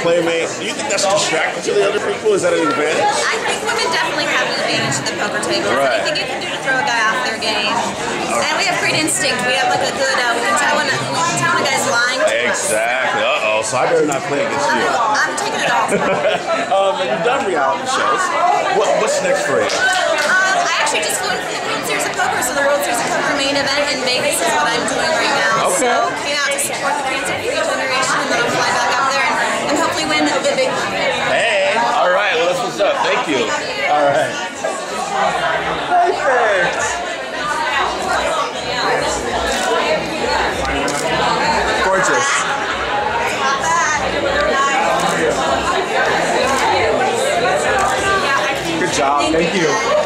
playmate. Do you think that's distracting to the other people? Is that an advantage? I think women definitely have an advantage at the poker table. Right. Anything you can do to throw a guy off their game. And we have great instinct. We have like a good, uh, we can tell when, we can tell when a guy's lying to. Exactly. Uh oh. So I better not play against you. I'm taking it off. um, and you've done reality shows. What, what's next for you? Um, I actually just in for the World Series of Poker, so the World Series of Poker main event in Vegas is what I'm doing right now. Okay. So out to support the cancer-free Thank you. All right. Perfect. Gorgeous. Good job. Thank you.